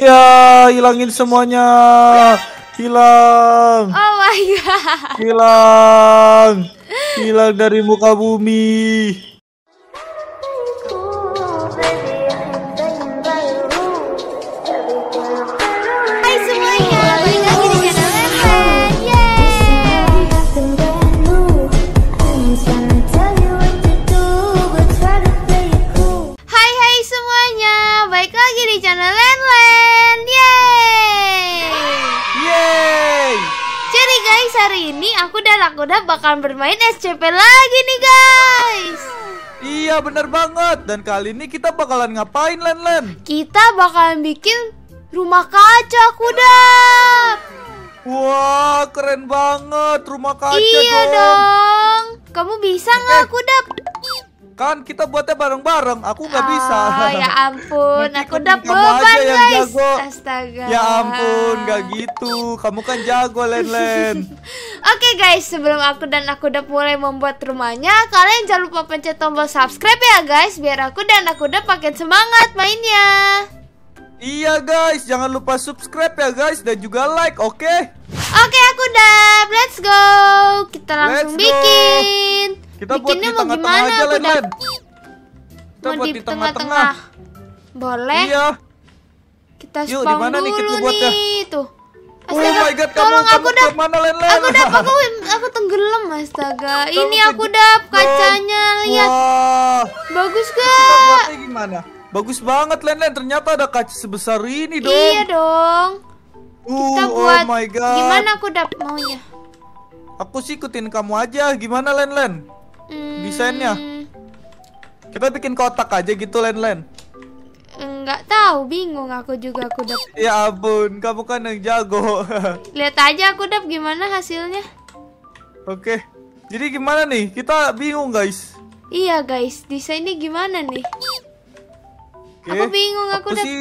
Ya, hilangin semuanya. Hilang. Oh my god. Hilang. Hilang dari muka bumi. Udah bakal bermain SCP lagi nih guys. Iya bener banget Dan kali ini kita bakalan ngapain Len Len? Kita bakalan bikin rumah kaca kudap. Wah keren banget rumah kaca iya dong. dong. Kamu bisa nggak kudap? Kan kita buatnya bareng-bareng Aku nggak bisa Oh ya ampun, aku udah beban yang guys. jago. Astaga. Ya ampun gak gitu Kamu kan jago Len Len Oke guys, sebelum aku dan aku udah mulai membuat rumahnya, kalian jangan lupa pencet tombol subscribe ya guys, biar aku dan aku udah makin semangat mainnya. Iya guys Jangan lupa subscribe ya guys Dan juga like oke Oke, aku udah, let's go. Kita langsung Let's go. bikin. Kita buat di Bikinnya tengah-tengah aja Len? Len Kita Mau buat di tengah-tengah. Boleh? Iya Kita Yuk, di spawn mana nih kita dulu buatnya? nih, tuh. Oh my god kamu, tolong kamu aku udah ke mana Len Len Aku udah aku aku tenggelam astaga. Ini aku kejebak. kacanya lihat. Wah Bagus Kita gak? buatnya gimana? Bagus banget Len Len Ternyata ada kaca sebesar ini dong Iya dong. Uh, Kita buat Oh my god gimana aku dap maunya? Aku sih ikutin kamu aja Gimana Len Len? Hmm, Desainnya. Kita bikin kotak aja gitu Len Len Enggak tahu, bingung aku juga aku dap. Ya ampun Kamu kan yang jago Lihat aja aku dap gimana hasilnya. Oke Jadi gimana nih? Kita bingung guys Iya guys, desainnya gimana nih? Oke. Aku bingung, aku Aku sih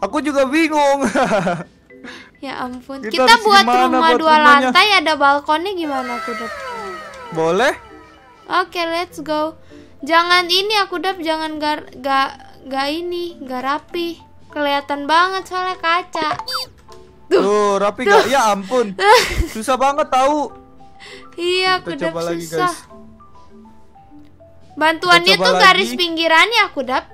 Aku juga bingung Ya ampun. Kita Kita, buat rumah buat dua rumahnya? lantai ada balkonnya gimana aku dap? Boleh? Oke, let's go. Jangan ini aku dap, jangan gar ga ga ini, gak rapi. Kelihatan banget soalnya kaca. Tuh, rapi gak? Ya ampun Susah banget tahu Iya, aku dap coba lagi susah. guys Bantuannya tuh garis lagi. pinggirannya aku dap.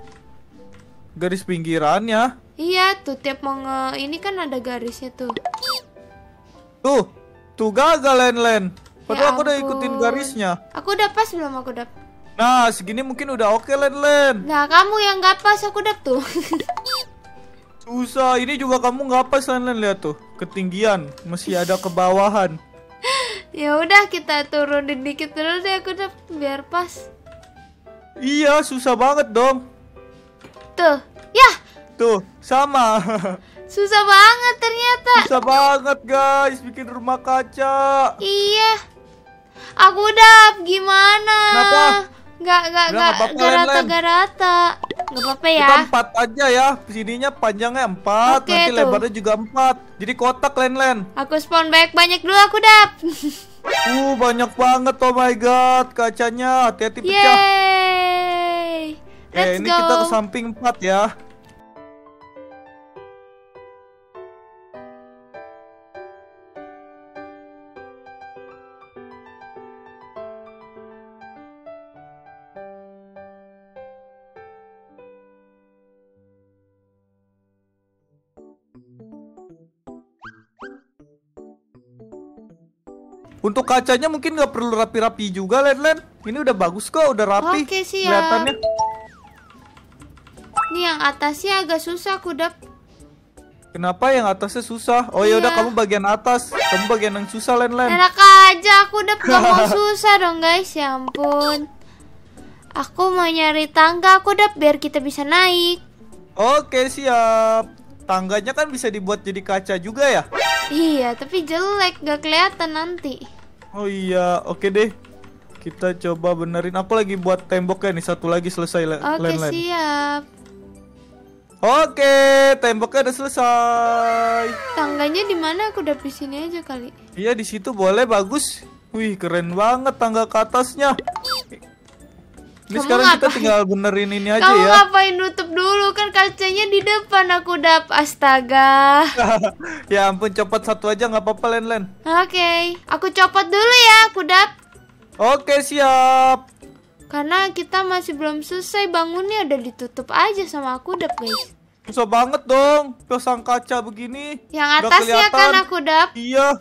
Garis pinggirannya Iya, tuh tiap mau nge ini kan ada garisnya tuh. Tuh Tuh gagal Len Len Padahal Ya aku udah ikutin ampun. garisnya Aku udah pas belum aku dap? Nah segini mungkin udah oke Len Len Nah, kamu yang gak pas aku dap tuh. Susah Ini juga kamu nggak pas Len Len Lihat tuh Ketinggian Masih ada kebawahan ya udah kita turunin dikit dulu deh aku dap biar pas. Iya susah banget dong Tuh. Ya, Tuh sama susah banget ternyata. Susah banget guys Bikin rumah kaca Iya. Aku udah gimana? Kenapa? Gak gak gak gak rata gak rata. Gak apa-apa ya. Kita empat aja ya Sininya panjangnya empat Oke, Nanti tuh. lebarnya juga empat Jadi kotak Len Len Aku spawn banyak banyak dulu aku dap. Uh banyak banget oh my god Kacanya hati-hati pecah Yeay. Oke, Let's ini go. kita ke samping 4 ya. Untuk kacanya mungkin nggak perlu rapi-rapi juga, Len Len. Ini udah bagus kok, udah rapi. Oke, siap. Kelihatannya. Ini yang atasnya agak susah aku dap. Kenapa yang atasnya susah? Oh ya udah Iya. kamu bagian atas, kamu bagian yang susah Len Len. Enak aja aku udah gak mau susah dong guys ya ampun. Aku mau nyari tangga aku udah biar kita bisa naik. Oke siap. Tangganya kan bisa dibuat jadi kaca juga ya? Iya tapi jelek gak kelihatan nanti. Oh iya, oke deh. Kita coba benerin. Aku lagi buat temboknya nih satu lagi selesai Le- Oke siap. Oke, temboknya udah selesai. Tangganya di mana aku udah di sini aja kali. Iya di situ boleh bagus. Wih keren banget tangga ke atasnya. Ini Kamu sekarang kita ngapain? tinggal benerin ini aja Kamu ya. ngapain nutup dulu kan kacanya di depan aku dap astaga. ya ampun copot satu aja nggak apa-apa Len Len. Oke, aku copot dulu ya aku dap. Oke siap. Karena kita masih belum selesai bangunnya udah ditutup aja sama aku dap guys. Susah banget dong pasang kaca begini. Yang atasnya kan aku dap. Iya.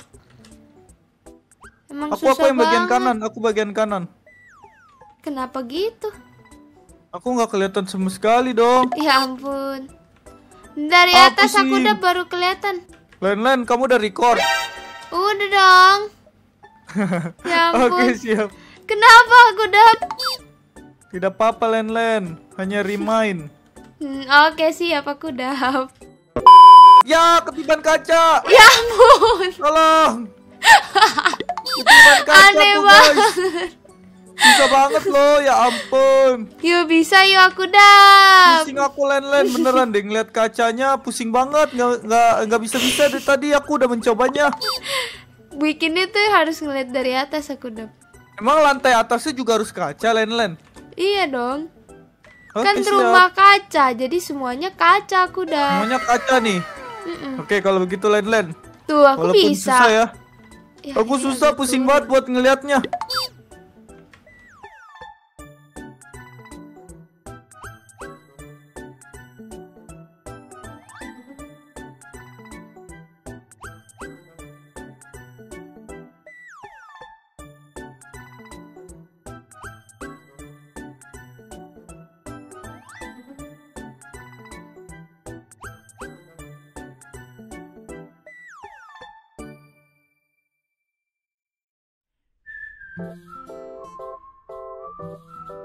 Emang Aku aku susah yang bagian banget. kanan. Aku bagian kanan. Kenapa gitu? Aku nggak kelihatan sama sekali dong. Ya ampun. Dari Ah, atas aku pusing. udah baru kelihatan. Len Len kamu udah record. Udah dong. Ya ampun. Oke siap. Kenapa aku dap? Tidak apa-apa Len Len. Hanya remind. Hmm, Oke siap aku dap. ya ketiban kaca. Ya ampun. Tolong. Ketiban kaca Aneh aku, banget. guys. Bisa banget loh, ya ampun. Yuk bisa yuk aku dap. Pusing aku len-len beneran deh ngeliat kacanya pusing banget nggak nggak nggak bisa bisa dari tadi aku udah mencobanya. Bikinnya tuh harus ngeliat dari atas aku dap. Emang lantai atasnya juga harus kaca len-len. Iya dong. Oke kan siap. rumah kaca, jadi semuanya kaca aku dap. Semuanya kaca nih. Mm-mm. Oke kalau begitu len-len. Tuh aku Walaupun bisa. susah ya. Ya, Aku iya, susah pusing banget buat ngelihatnya. Thank you.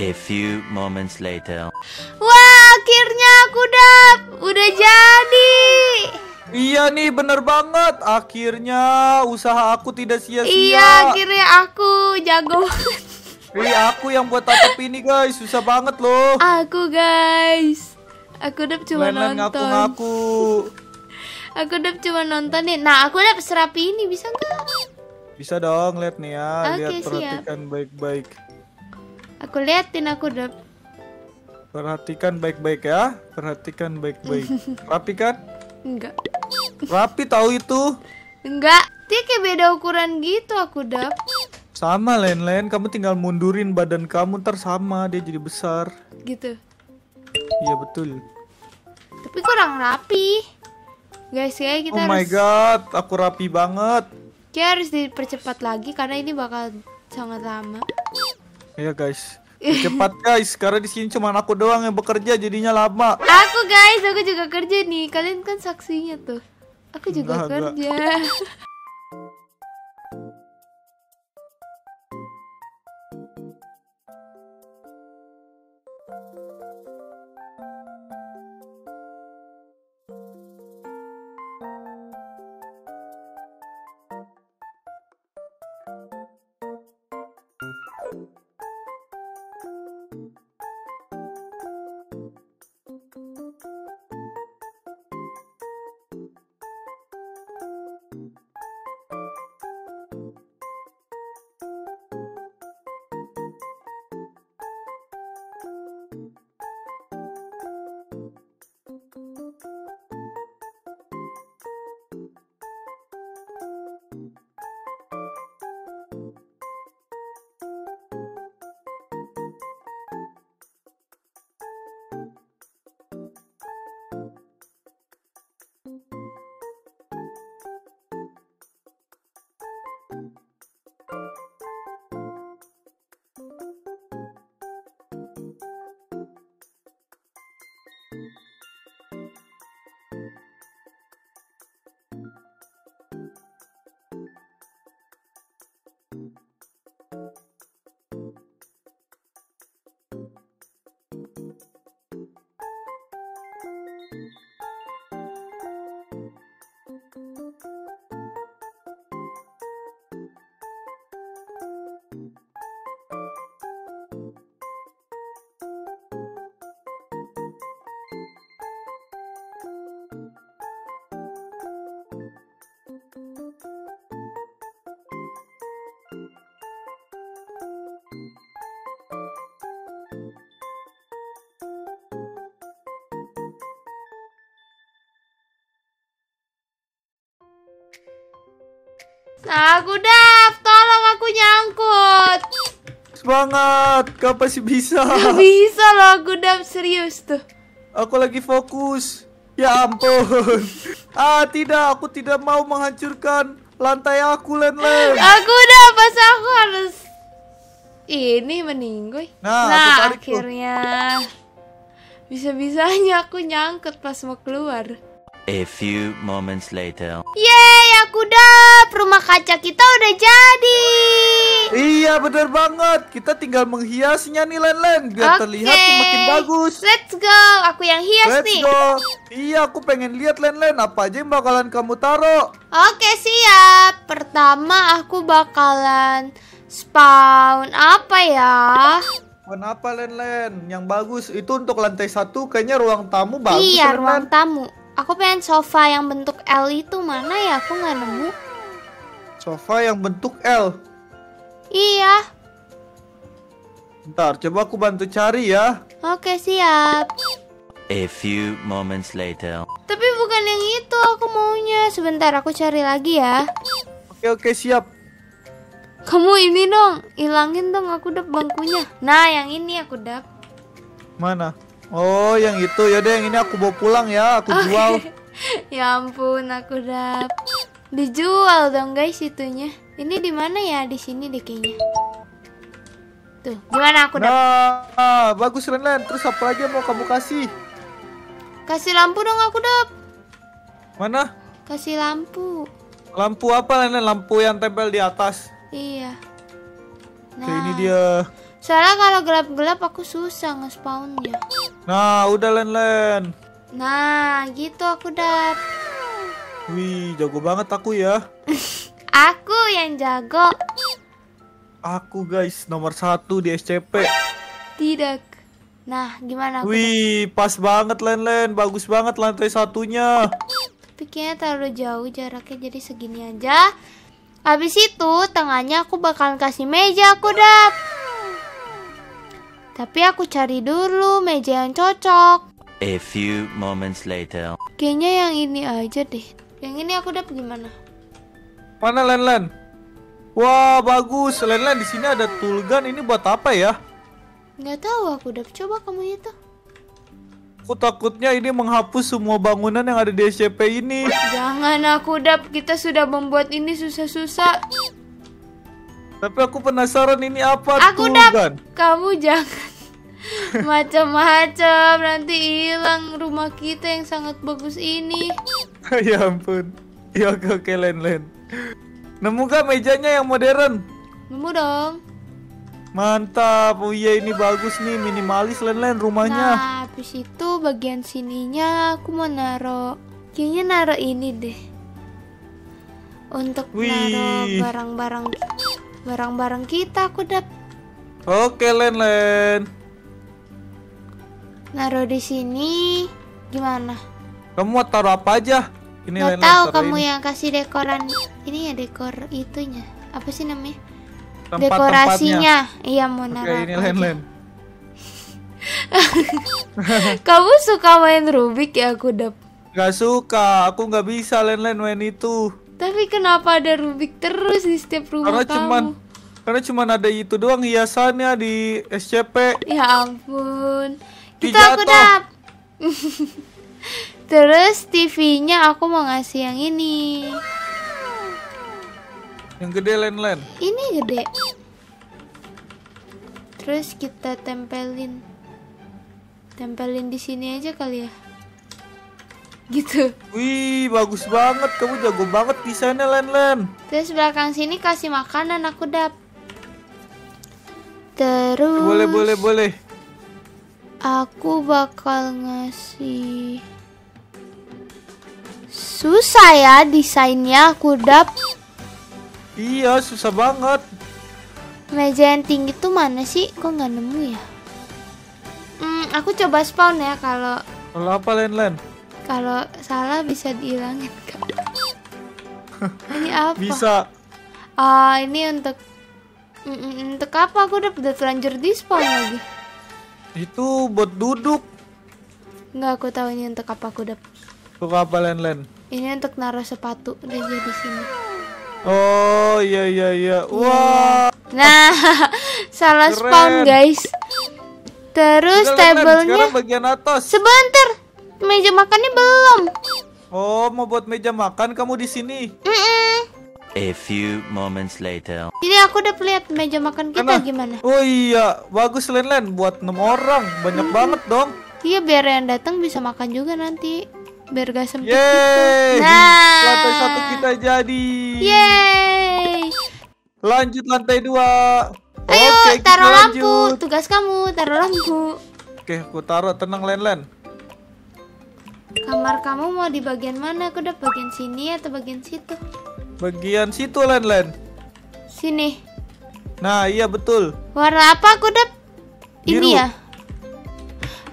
A few moments later. Wah, akhirnya aku dap. Udah jadi. Iya nih bener banget. Akhirnya usaha aku tidak sia-sia. Iya, akhirnya aku jago banget. Ih, aku yang buat atap ini guys, susah banget loh. Aku guys. Aku dap cuma Len-len nonton. ngaku-ngaku. Aku dap cuma nonton nih. Nah, aku dap serapi ini bisa nggak? Bisa dong, lihat nih ya, Oke, lihat siap. perhatikan baik-baik. Aku liatin aku dap. Perhatikan baik-baik ya, perhatikan baik-baik. Rapi kan? Enggak. Rapi tahu itu. Enggak. Dia kayak beda ukuran gitu aku dap. Sama Len-Len, kamu tinggal mundurin badan kamu ntar sama dia jadi besar. Gitu. Iya betul. Tapi kurang rapi. Guys, kayak kita oh my harus god, aku rapi banget. kayak harus dipercepat lagi karena ini bakal sangat lama. Iya guys. Cepat guys, karena di sini cuma aku doang yang bekerja jadinya lama. Aku guys, aku juga kerja nih. Kalian kan saksinya tuh. Aku juga Enggak, enggak. kerja. Nah, Aku dap, tolong aku nyangkut. Semangat, kau pasti bisa. Gak bisa loh, aku dap serius tuh. Aku lagi fokus. Ya ampun. Ah, tidak, aku tidak mau menghancurkan lantai aku, Len Len. Aku udah pas aku harus ini meninggoy. Nah, aku nah tuh. akhirnya bisa-bisanya aku nyangkut pas mau keluar. A few moments later. Yeay, aku dap. Rumah kaca kita udah jadi. Iya, bener banget. Kita tinggal menghiasnya nih, Len Len, biar Oke. terlihat semakin bagus. Let's go. Aku yang hias Let's nih. go. Iya, aku pengen lihat Len Len apa aja yang bakalan kamu taruh. Oke, siap. Pertama aku bakalan spawn apa ya? Kenapa Len Len? Yang bagus itu untuk lantai satu kayaknya ruang tamu bagus iya, Len ruang Len. tamu. Aku pengen sofa yang bentuk L itu mana ya? Aku nggak nemu. Sofa yang bentuk L. Iya. Ntar coba aku bantu cari ya. Oke, siap. A few moments later. Tapi bukan yang itu aku maunya. Sebentar aku cari lagi ya. Oke oke siap. Kamu ini dong, ilangin dong aku dap bangkunya. Nah, yang ini aku dap. Mana? Oh yang itu ya deh yang ini aku bawa pulang ya. Aku jual. ya ampun, aku dap. Dijual dong guys itunya. Ini di mana ya? Di sini deh kayaknya. Tuh, gimana aku dap? Nah, bagus Len Len. Terus apa lagi yang mau kamu kasih? Kasih lampu dong aku dap. Mana? Kasih lampu. Lampu apa Len Len? Lampu yang tempel di atas. Iya. Oke ini dia. Soalnya kalau gelap-gelap aku susah nge-spawnnya. Nah udah Len Len. Nah, gitu aku dap. Wih jago banget aku ya. Aku yang jago. Aku guys nomor satu di SCP. Tidak. Nah, gimana aku? dap? Wih pas banget Len Len. Bagus banget lantai satunya. Tapi kayaknya terlalu jauh jaraknya jadi segini aja. Habis itu tengahnya aku bakalan kasih meja aku dap. Tapi aku cari dulu meja yang cocok. A few moments later. Kayaknya yang ini aja deh. Yang ini aku dap gimana? Mana Len Len? Wah bagus Len Len di sini ada tool gun. Ini buat apa ya? Nggak tahu aku dap. Coba kamu itu. Aku takutnya ini menghapus semua bangunan yang ada di SCP ini. Jangan aku dap. Kita sudah membuat ini susah-susah. Tapi aku penasaran ini apa Aku tool dap. gun. Kamu jangan macam-macam nanti hilang rumah kita yang sangat bagus ini. ya ampun. Ya oke oke Len Len. Nemu gak mejanya yang modern? Nemu dong. Mantap. Oh iya ini bagus nih minimalis Len Len rumahnya. Nah, habis itu bagian sininya aku mau naro kayaknya naro ini deh. Untuk Wih. naro barang-barang barang-barang kita aku dap Oke Len Len. Naro di sini gimana? Kamu mau taruh apa aja? Ini Gak tahu kamu ini. yang kasih dekoran ini ya dekor itunya. Apa sih namanya? Tempat-tempatnya. Dekorasinya. Iya mau Oke naro ini. Len. Kamu suka main Rubik ya aku dap. Gak suka, aku nggak bisa Len main itu. Tapi kenapa ada Rubik terus di setiap rumah Karena kamu? cuman karena cuman ada itu doang hiasannya di SCP. Ya ampun. Itu aku dap. Terus TV-nya aku mau ngasih yang ini. Yang gede Len Len. Ini gede. Terus kita tempelin. Tempelin di sini aja kali ya. gitu. Wih, bagus banget. Kamu jago banget desainnya, Len Len. Terus belakang sini kasih makanan aku dap. Terus Boleh, boleh, boleh. Aku bakal ngasih susah ya desainnya aku dap. Iya, susah banget. meja yang tinggi tuh mana sih? Kok nggak nemu ya? Hmm, aku coba spawn ya kalau Kalau apa, Len Len? kalau salah bisa dihilangin ini apa? Bisa. ah ini untuk Mm, mm, untuk apa? Aku udah udah terlanjur di spawn lagi Itu buat duduk. nggak aku tahu ini untuk apa aku udah Untuk apa, Len Len? ini untuk naruh sepatu jadi di sini Oh, iya, iya, iya. Wah. Nah, salah Keren. spawn guys. Terus Udah, tablenya bagian atas. sebentar. Meja makannya belum. Oh, mau buat meja makan kamu di sini. Mm-mm. A few moments later. Jadi aku udah lihat meja makan kita Mana? gimana. Oh iya, bagus Len Len buat 6 orang. Banyak banget dong. Iya biar yang datang bisa makan juga nanti. Biar gak sempit Yeay. gitu. Nah. Lantai satu kita jadi. Yeay. Lanjut lantai dua. Ayo Oke, taruh lampu. lanjut. Tugas kamu taruh lampu. Oke, aku taruh tenang Len Len. Kamar kamu mau di bagian mana? Aku udah bagian sini atau bagian situ? Bagian situ Len Len. Sini. Nah, iya betul. Warna apa aku? Biru. Ini ya.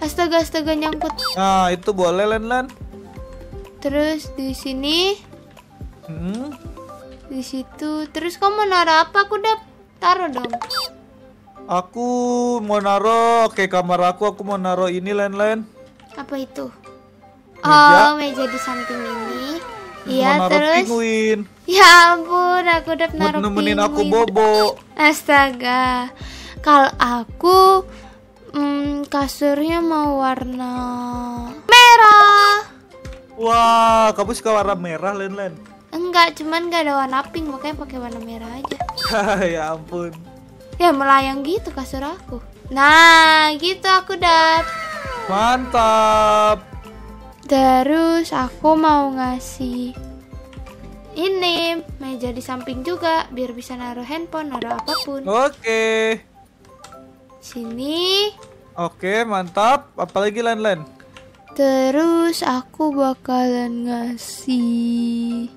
Astaga astaga nyangkut. Nah, itu boleh Len Len. Terus di sini, Hmm. di situ. Terus kamu mau naruh apa? Aku udah taruh dong. Aku mau naruh ke kamar aku, aku mau naruh ini Len Len. Apa itu? Meja. Oh, meja di samping ini. Iya, terus. penguin. Ya ampun, aku udah naruh nemenin aku bobo. Astaga. Kalau aku hmm, kasurnya mau warna merah. Wah, kamu suka warna merah Len Len. Enggak, cuman gak ada warna pink, makanya pakai warna merah aja. ya ampun. Ya melayang gitu kasur aku. Nah, gitu aku dap. Mantap. Terus aku mau ngasih ini meja di samping juga biar bisa naruh handphone, naruh apa pun. Oke. Sini. Oke, mantap. Apalagi Len? Terus aku bakalan ngasih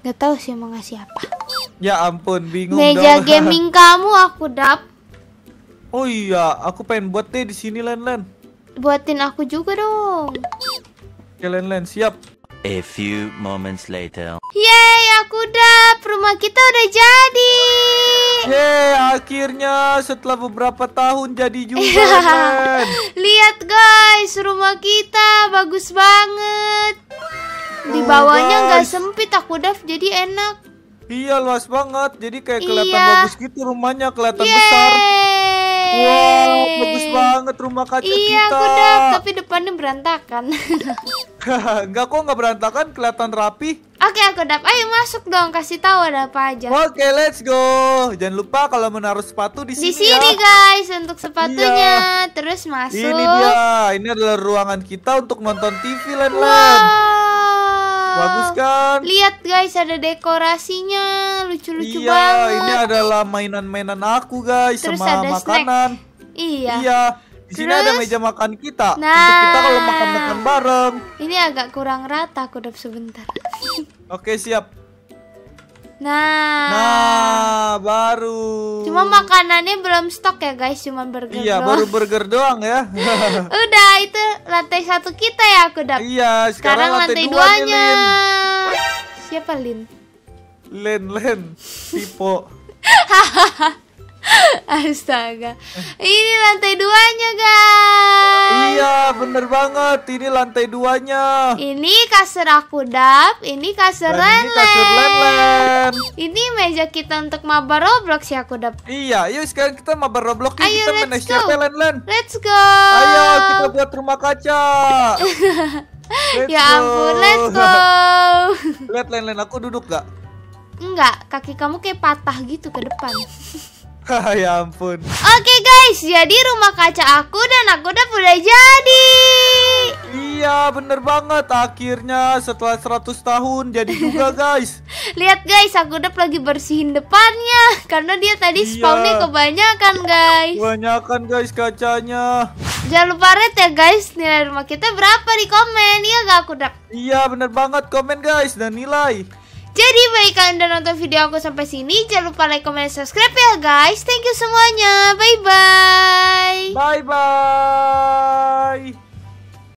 Gak tahu sih mau ngasih apa. Ya ampun, bingung Meja dong. gaming kamu aku dap. Oh iya, aku pengen buat deh di sini Len. Buatin aku juga dong. Oke Len Len, siap. A few moments later. Yeay, aku dap. Rumah kita udah jadi. Yeay, akhirnya setelah beberapa tahun jadi juga. Lihat guys, rumah kita bagus banget. Di Oh, bawahnya nggak guys. sempit aku dap, jadi enak. Iya luas banget, jadi kayak kelihatan Iya. bagus gitu rumahnya, kelihatan besar. Wow, bagus banget rumah kaca Iya, kita. aku dap, tapi depannya berantakan. Enggak kok nggak berantakan, kelihatan rapi. Oke, aku dap. Ayo masuk dong, kasih tahu ada apa aja. Oke, let's go. Jangan lupa kalau menaruh sepatu di Di sini, sini ya. guys untuk sepatunya. Terus masuk. Ini dia, ini adalah ruangan kita untuk nonton TV Len Len. Wow. Bagus kan? Lihat guys, ada dekorasinya, lucu-lucu Iya, banget. ini adalah mainan-mainan aku guys Terus sama ada snack. makanan. Iya. Iya. Di sini ada meja makan kita. Nah. Untuk kita kalau makan-makan bareng. Ini agak kurang rata, aku dap sebentar. Oke, siap. Nah. Nah, baru. Cuma makanannya belum stok ya guys, cuma burger Iya, doang. baru burger doang ya. Udah, itu lantai satu kita ya aku dap. iya, sekarang, Sekarang lantai, lantai, nih, duanya. Lin. Siapa Lin? Len, Len. Tipo. Astaga. Ini lantai duanya, guys. Iya, bener banget. Ini lantai duanya. Ini kasur aku dap, ini kasur Dan ini kasur. Ini meja kita untuk mabar Roblox ya aku dap. Iya, yuk sekarang kita mabar Roblox yuk. Ayo, kita main SCP. Let's go. Ayo, kita buat rumah kaca. Let's ya ampun, go. let's go. Lihat Len, Len, aku duduk gak? Enggak, kaki kamu kayak patah gitu ke depan. ya ampun. Oke guys, jadi rumah kaca aku dan aku udah udah jadi. Iya, bener banget. Akhirnya setelah 100 tahun jadi juga, guys. Lihat guys, aku udah lagi bersihin depannya karena dia tadi Iya. spawnnya kebanyakan guys. Banyakan, guys, kacanya. Jangan lupa rate ya guys, nilai rumah kita berapa di komen ya gak aku dap. Iya, bener banget. Komen, guys, dan nilai. Jadi bagi kalian udah nonton video aku sampai sini, jangan lupa like, comment, subscribe ya guys. Thank you semuanya. Bye bye. Bye-bye.